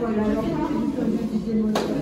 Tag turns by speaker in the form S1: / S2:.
S1: Voilà, alors,